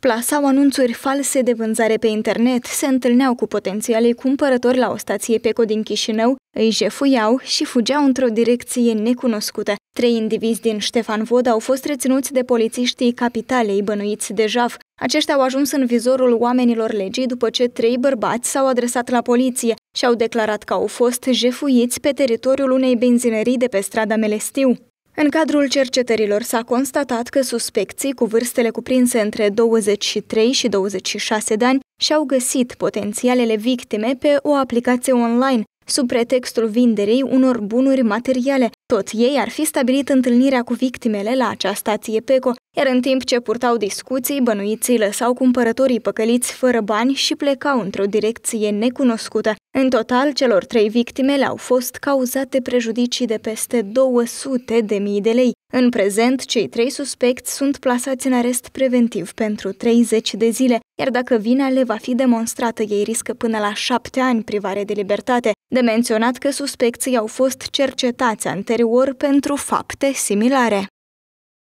plasau anunțuri false de vânzare pe internet, se întâlneau cu potențialii cumpărători la o stație Peco din Chișinău, îi jefuiau și fugeau într-o direcție necunoscută. Trei indivizi din Ștefan Vod au fost reținuți de polițiștii capitalei bănuiți de jaf. Aceștia au ajuns în vizorul oamenilor legii după ce trei bărbați s-au adresat la poliție și au declarat că au fost jefuiți pe teritoriul unei benzinării de pe strada Melestiu. În cadrul cercetărilor s-a constatat că suspecții cu vârstele cuprinse între 23 și 26 de ani și-au găsit potențialele victime pe o aplicație online, sub pretextul vinderei unor bunuri materiale. Tot ei ar fi stabilit întâlnirea cu victimele la acea stație PECO, iar în timp ce purtau discuții, bănuiții lăsau cumpărătorii păcăliți fără bani și plecau într-o direcție necunoscută. În total, celor trei victime le-au fost cauzate prejudicii de peste 200 de mii de lei. În prezent, cei trei suspecți sunt plasați în arest preventiv pentru 30 de zile, iar dacă vina le va fi demonstrată, ei riscă până la șapte ani privare de libertate. De menționat că suspecții au fost cercetați anterior pentru fapte similare.